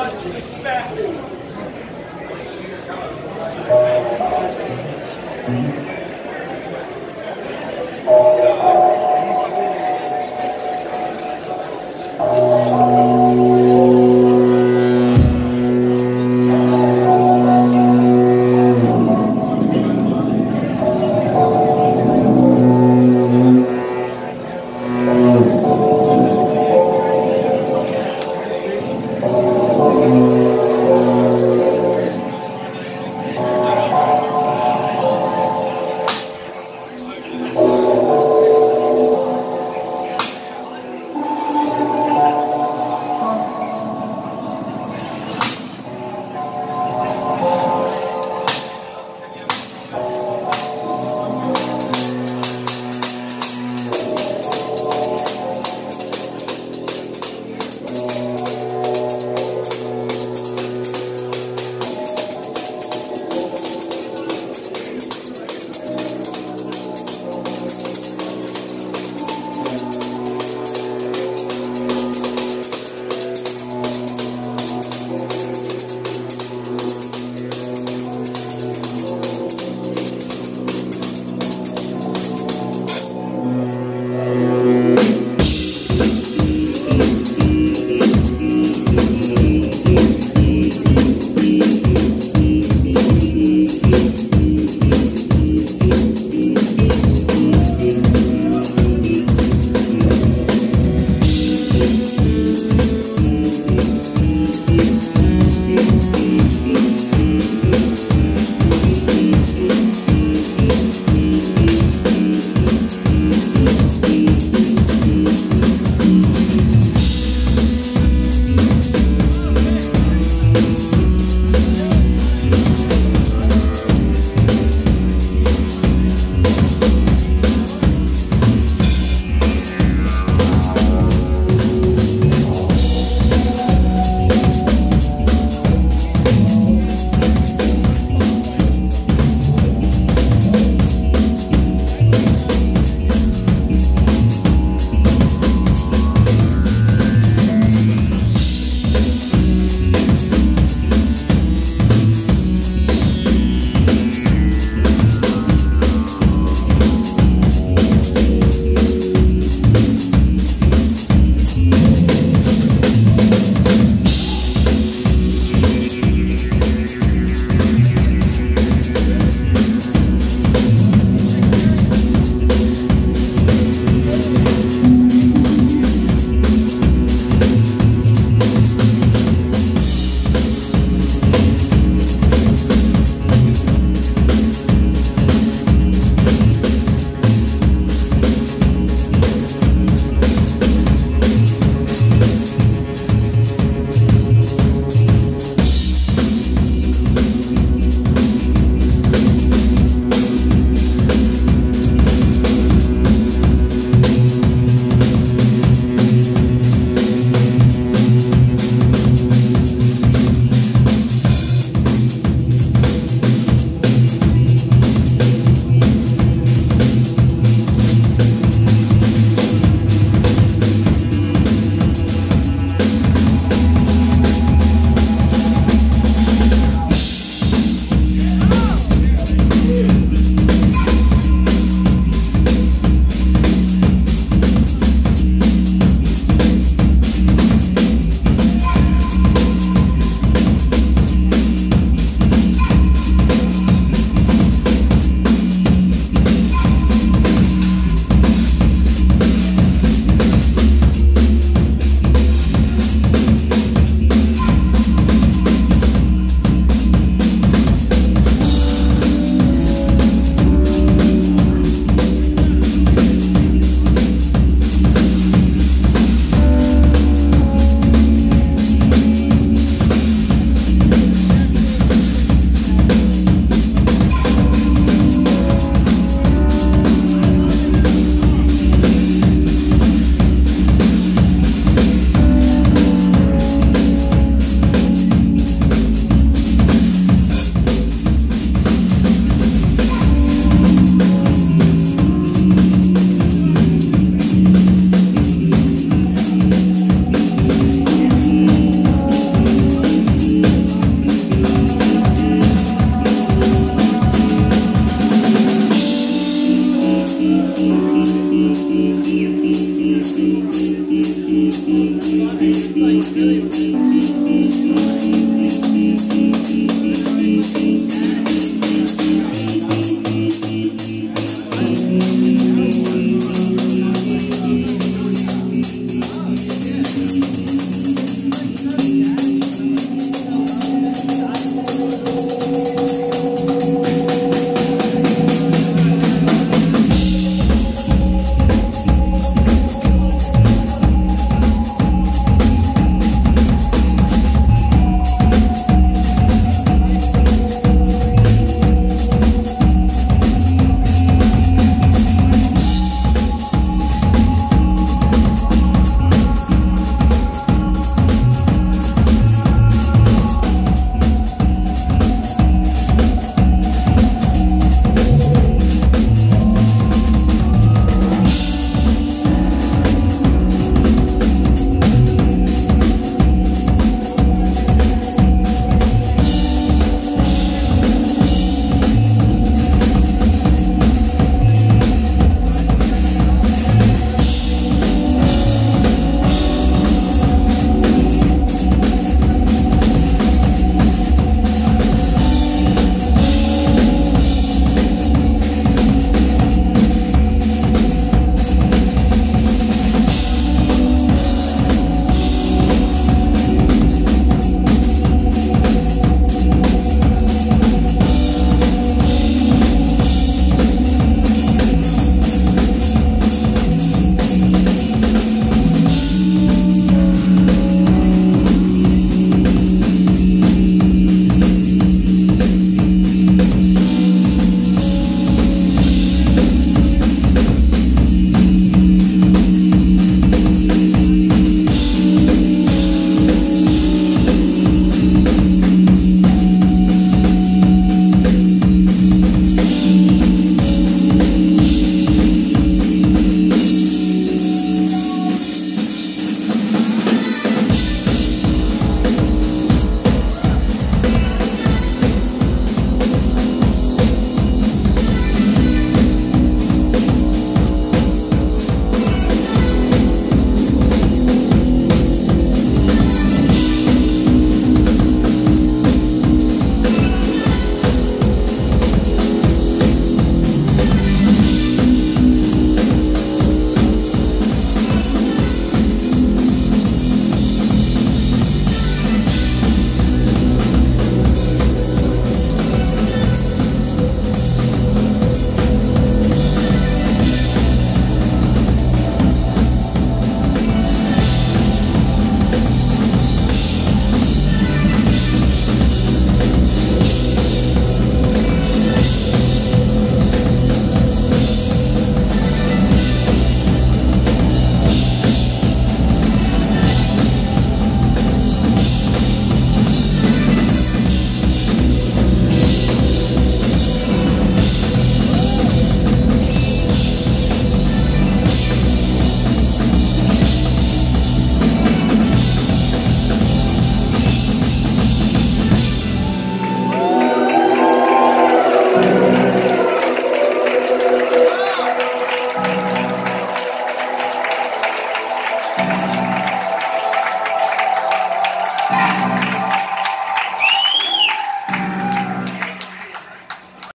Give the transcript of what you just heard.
much respect.